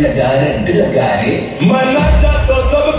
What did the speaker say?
लगा रट लगा रे मना जा तो सब